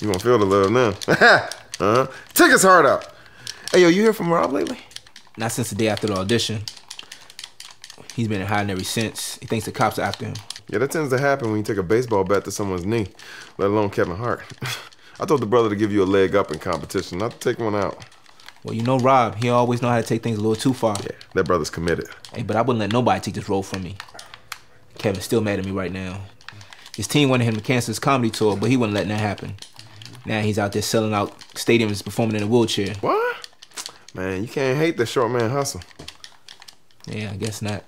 feel the love now. uh-huh. Take his heart out. Hey, yo, you hear from Rob lately? Not since the day after the audition. He's been in hiding ever since. He thinks the cops are after him. Yeah, that tends to happen when you take a baseball bat to someone's knee, let alone Kevin Hart. I told the brother to give you a leg up in competition, not to take one out. Well, you know Rob, he always know how to take things a little too far. Yeah, that brother's committed. Hey, but I wouldn't let nobody take this role from me. Kevin's still mad at me right now. His team wanted him to cancel his comedy tour, but he wouldn't let that happen. Now he's out there selling out stadiums, performing in a wheelchair. What? Man, you can't hate the short man hustle. Yeah, I guess not.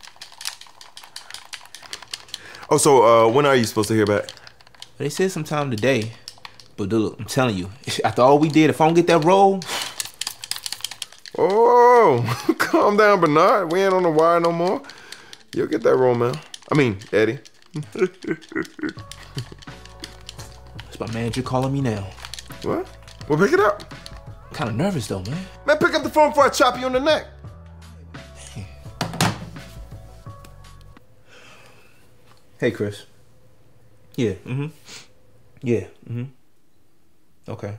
Oh, so uh, when are you supposed to hear back? They said sometime today. But look, I'm telling you, after all we did, if I don't get that role. Oh, calm down, Bernard. We ain't on the wire no more. You'll get that role, man. I mean, Eddie. It's my manager calling me now. What? We'll pick it up. Kind of nervous though, man. Man, pick up the phone before I chop you on the neck. Hey, Chris. Yeah. Mm-hmm. Yeah. Mm-hmm. Okay.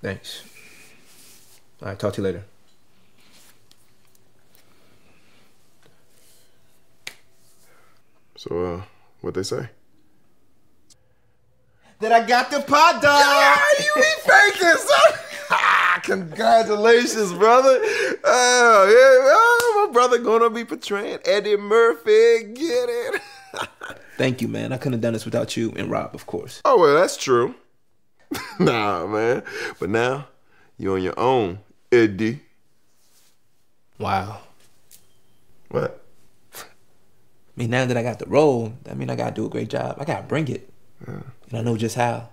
Thanks. All right. Talk to you later. So, uh, what they say? That I got the pot dog. Yeah, you be faking, son. Ah, Congratulations, brother. Oh, yeah. Oh, my brother gonna be portraying Eddie Murphy. Get it? Thank you, man. I couldn't have done this without you and Rob, of course. Oh, well, that's true. nah, man. But now, you're on your own, Eddie. Wow. What? I mean, now that I got the role, that mean I gotta do a great job. I gotta bring it. Yeah. And I know just how.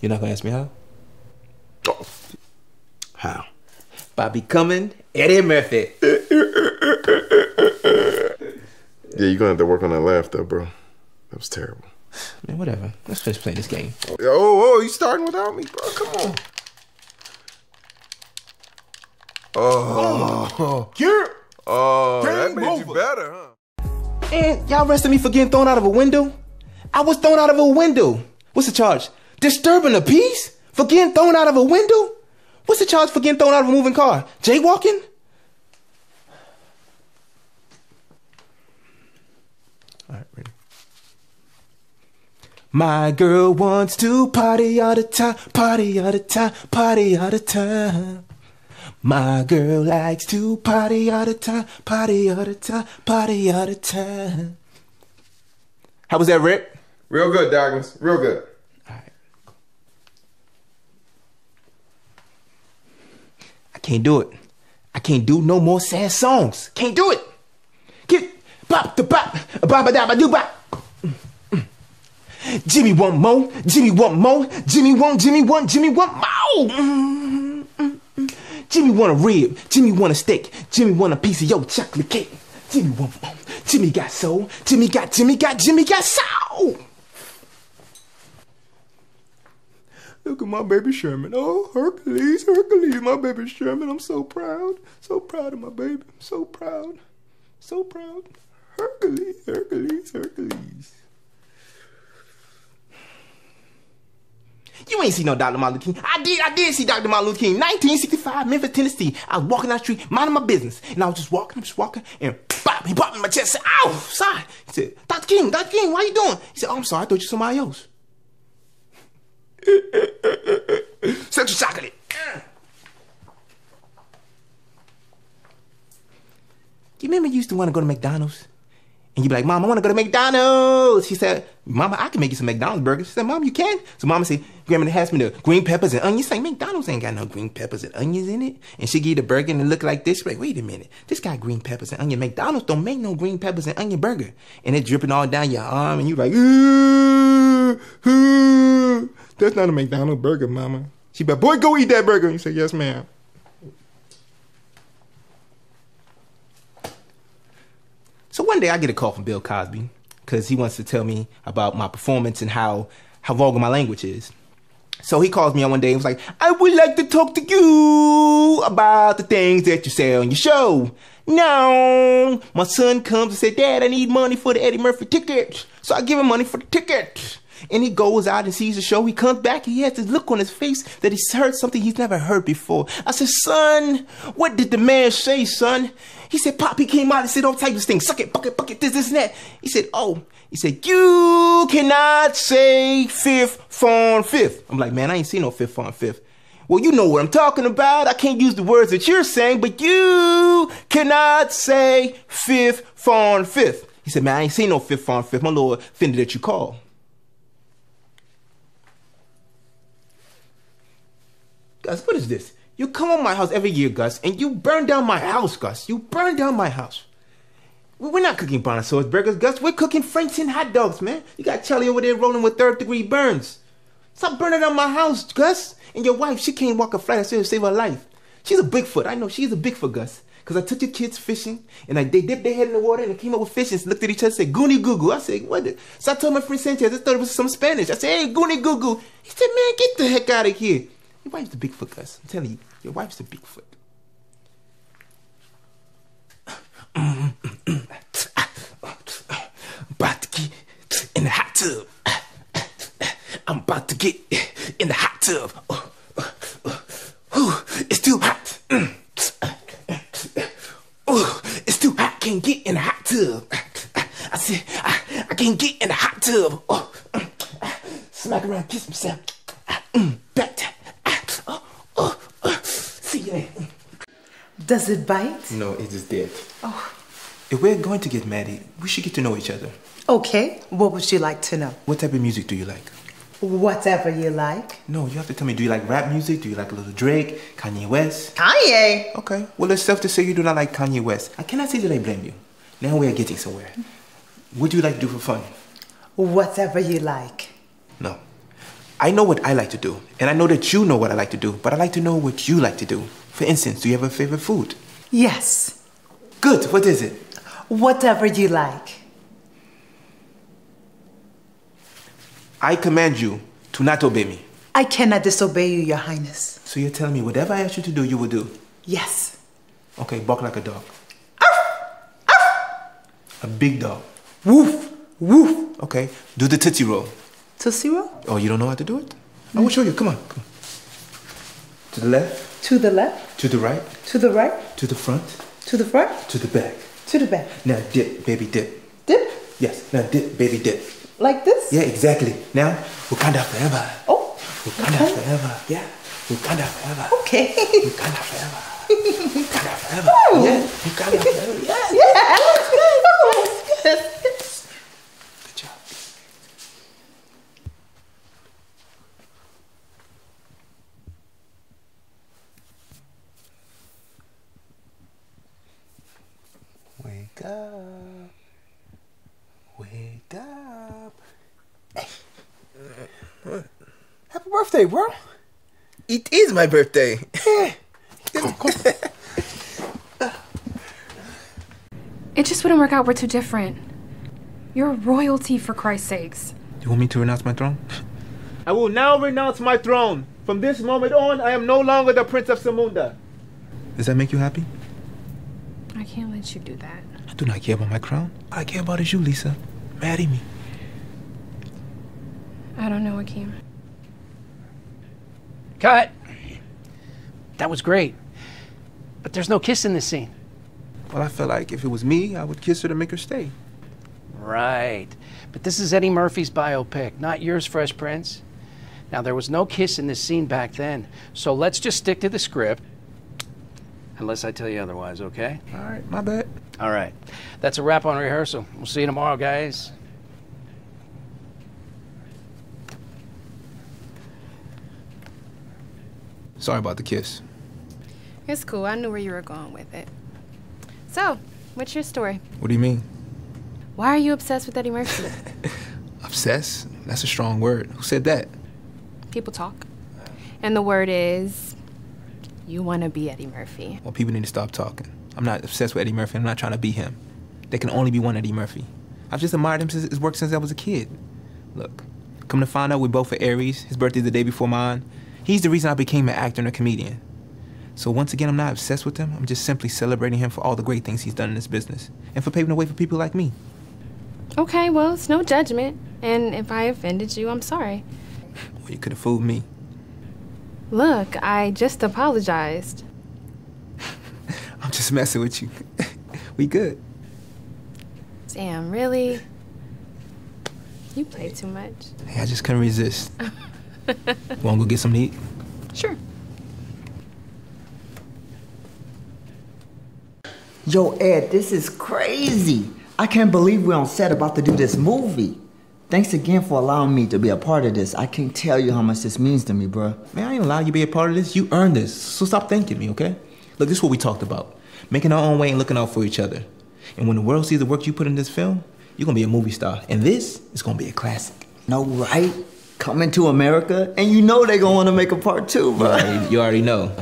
You're not gonna ask me how? Oh. How? By becoming Eddie Murphy. Yeah, you're gonna have to work on that laugh, though, bro. That was terrible. Man, whatever. Let's finish playing this game. Oh, oh, you starting without me, bro? Come on. Oh, Yeah. Oh, that Game made you better, huh? And y'all arrested me for getting thrown out of a window? I was thrown out of a window. What's the charge? Disturbing the peace? For getting thrown out of a window? What's the charge for getting thrown out of a moving car? Jaywalking? All right, ready. My girl wants to party all the time, party all the time, party all the time. My girl likes to party all the time, party all the time, party all the time. How was that, Rick? Real good, Douglas. Real good. I can't do it. I can't do no more sad songs. Can't do it. Get bop the bop, bop da ba do bop. Jimmy want more, Jimmy want more, Jimmy want, Jimmy want, Jimmy want more. Mm, mm, mm. Jimmy want a rib, Jimmy want a steak, Jimmy want a piece of your chocolate cake. Jimmy want Jimmy got soul, Jimmy got, Jimmy got, Jimmy got soul. Look at my baby Sherman. Oh, Hercules, Hercules, my baby Sherman. I'm so proud. So proud of my baby. I'm so proud. So proud. Hercules, Hercules, Hercules. You ain't see no Dr. Martin Luther King. I did, I did see Dr. Martin Luther King. 1965, Memphis, Tennessee. I was walking down the street, minding my business. And I was just walking, I'm just walking, and bop, he popped in my chest. Said, ow, sorry. He said, Dr. King, Dr. King, why you doing? He said, oh, I'm sorry, I thought you somebody else. Central chocolate. You remember you used to want to go to McDonald's? And you'd be like, Mom, I want to go to McDonald's. She said, Mama, I can make you some McDonald's burgers. She said, Mom, you can. So Mama said, Grandma has me the green peppers and onions. Like, McDonald's ain't got no green peppers and onions in it. And she give the burger and it look like this. Like, wait a minute. This got green peppers and onion. McDonald's don't make no green peppers and onion burger. And it dripping all down your arm and you like, ooh, ooh. That's not a McDonald's burger, Mama. She be like, boy, go eat that burger. And you say, yes, ma'am. So one day I get a call from Bill Cosby because he wants to tell me about my performance and how how vulgar my language is. So he calls me on one day and was like, I would like to talk to you about the things that you say on your show. Now, my son comes and said, Dad, I need money for the Eddie Murphy ticket. So I give him money for the ticket. And he goes out and sees the show. He comes back and he has this look on his face that he's heard something he's never heard before. I said, Son, what did the man say, son? He said, Pop, he came out and said, Don't of this thing. Suck it, bucket, bucket, this, this, and that. He said, Oh, he said, You cannot say fifth, fawn, fifth. I'm like, Man, I ain't seen no fifth, fawn, fifth. Well, you know what I'm talking about. I can't use the words that you're saying, but you cannot say fifth, fawn, fifth. He said, Man, I ain't seen no fifth, fawn, fifth. My little offended that you call. Gus, what is this? You come on my house every year, Gus, and you burn down my house, Gus. You burn down my house. We- We're not cooking brontosaurus burgers, Gus. We're cooking French and hot dogs, man. You got Charlie over there rolling with third degree burns. Stop burning down my house, Gus. And your wife, she can't walk a flight of stairs to save her life. She's a Bigfoot. I know she's a Bigfoot, Gus. Because I took your kids fishing, and I, they dipped their head in the water, and they came up with fish, and looked at each other and said, Goonie Goo Goo. I said, what? The? So I told my friend Sanchez, I thought it was some Spanish. I said, hey, Goonie Goo Goo. He said, man, get the heck out of here. Your wife's the Bigfoot, Gus. I'm telling you, your wife's the Bigfoot. about to get in the hot tub. I'm about to get in the hot tub. Ooh, it's too hot. Ooh, it's too hot. Can't get in the hot tub. I said, I, I can't get in the hot tub. Oh, smack around, kiss myself. Mm, Back tap. Oh, oh, oh. See you later. Does it bite? No, it is dead. Oh. If we're going to get married, we should get to know each other. Okay, what would you like to know? What type of music do you like? Whatever you like. No, you have to tell me. Do you like rap music? Do you like a little Drake, Kanye West? Kanye! Okay. Well, it's safe to say you do not like Kanye West. I cannot say that I blame you. Now we are getting somewhere. What do you like to do for fun? Whatever you like. No. I know what I like to do, and I know that you know what I like to do, but I like to know what you like to do. For instance, do you have a favorite food? Yes, Good. What is it? whatever you like. I command you to not obey me. I cannot disobey you, Your Highness. So you're telling me whatever I ask you to do, you will do. Yes. Okay, bark like a dog. A big dog. Woof, woof. Okay, do the tootsie roll. Tootsie Roll? Oh, you don't know how to do it? I will show you. Come on. Come on. To the left, To the left, to the right, to the right, to the front, to the front, to the back. to the back. Now dip, baby, dip. Dip. Yes, now dip, baby, dip. Like this? Yeah, exactly. Now, Wakanda forever. Oh, Wakanda okay. forever. Yeah, Wakanda forever. okay. Wakanda forever. Wakanda forever. Oh. Yeah, Wakanda forever. Yeah. yes. Good job. Wake up. Wake up. Happy birthday, bro. It is my birthday. It just wouldn't work out. We're too different. You're royalty, for Christ's sakes. You want me to renounce my throne? I will now renounce my throne. From this moment on, I am no longer the Prince of Zamunda. Does that make you happy? I can't let you do that. I do not care about my crown. All I care about is you, Lisa. Marry me. I don't know, Akeem. Cut. That was great. But there's no kiss in this scene. Well, I felt like if it was me, I would kiss her to make her stay. Right. But this is Eddie Murphy's biopic, not yours, Fresh Prince. Now, there was no kiss in this scene back then, so let's just stick to the script. Unless I tell you otherwise, okay? All right, my bad. All right. That's a wrap on rehearsal. We'll see you tomorrow, guys. Sorry about the kiss. It's cool. I knew where you were going with it. So, what's your story? What do you mean? Why are you obsessed with Eddie Murphy? Obsessed? That's a strong word. Who said that? People talk. And the word is you want to be Eddie Murphy. Well, people need to stop talking. I'm not obsessed with Eddie Murphy. I'm not trying to be him. There can only be one Eddie Murphy. I've just admired him since his work since I was a kid. Look, Come to find out, we both are Aries. His birthday's the day before mine. He's the reason I became an actor and a comedian. So once again, I'm not obsessed with him. I'm just simply celebrating him for all the great things he's done in this business and for paving the way for people like me. Okay, well, it's no judgment. And if I offended you, I'm sorry. Well, you could have fooled me. Look, I just apologized. I'm just messing with you. we good. Damn, really? You play too much. Hey, I just couldn't resist. Wanna go get some to eat? Sure. Yo, Ed, this is crazy. I can't believe we're on set about to do this movie. Thanks again for allowing me to be a part of this. I can't tell you how much this means to me, bro. Man, I ain't allow you to be a part of this. You earned this. So stop thanking me, okay? Look, this is what we talked about. Making our own way and looking out for each other. And when the world sees the work you put in this film, you're gonna be a movie star. And this is gonna be a classic. No, right? Coming to America, and you know they gonna want to make a part two, You bro. already, you already know.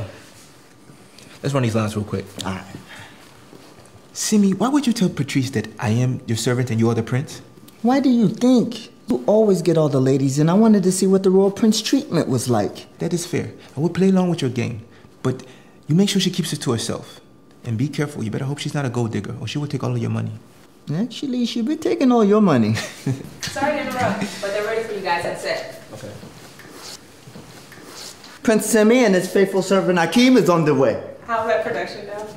Let's run these lines real quick. All right. Semmi, why would you tell Patrice that I am your servant and you are the prince? Why do you think? You always get all the ladies, and I wanted to see what the royal prince treatment was like. That is fair. I would play along with your game, but you make sure she keeps it to herself. And be careful. You better hope she's not a gold digger, or she will take all of your money. Actually, she'll be taking all your money. Sorry to interrupt, but they're ready for you guys at set. Okay. Prince Semmi and his faithful servant Akeem is on the way. How's that production going?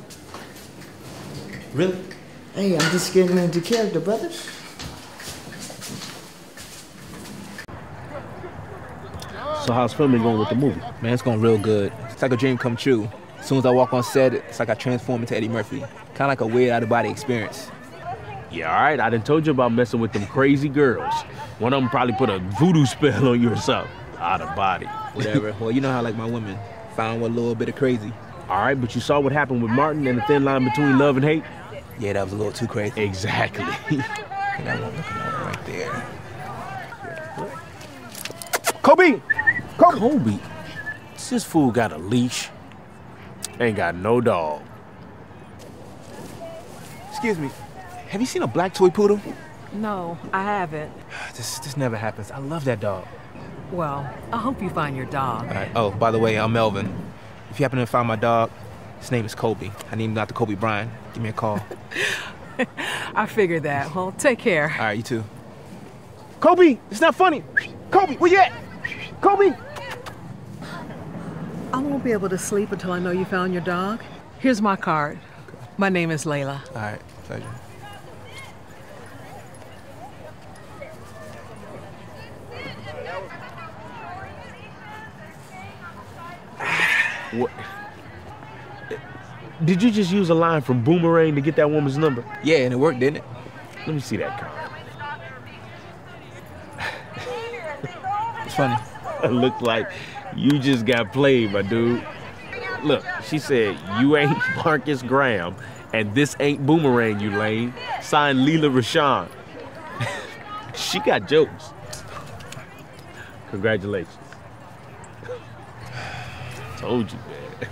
Really? Hey, I'm just getting into character, brother. So how's filming going with the movie? Man, it's going real good. It's like a dream come true. As soon as I walk on set, it's like I transform into Eddie Murphy. Kind of like a weird out of body experience. Yeah, all right. I done told you about messing with them crazy girls. One of them probably put a voodoo spell on you or something. Out of body. Whatever. well, you know how like my women. Found a little bit of crazy. All right, but you saw what happened with Martin and the thin line between love and hate? Yeah, that was a little too crazy. Exactly. And that one looking at right there. Kobe! Kobe! Kobe? This fool got a leash. Ain't got no dog. Excuse me. Have you seen a black toy poodle? No, I haven't. This this never happens. I love that dog. Well, I hope you find your dog. All right. Oh, by the way, I'm Melvin. If you happen to find my dog, his name is Kobe. I named him after Kobe Bryant. Give me a call. I figured that. Well, take care. All right, you too. Kobe! It's not funny! Kobe, where you at? Kobe! I won't be able to sleep until I know you found your dog. Here's my card. My name is Layla. All right, pleasure. What? Did you just use a line from Boomerang to get that woman's number? Yeah, and it worked, didn't it? Let me see that card. It's funny. It looked like you just got played, my dude. Look, she said, you ain't Marcus Graham, and this ain't Boomerang, you lame. Signed Leela Rashawn. she got jokes. Congratulations. Told you, man.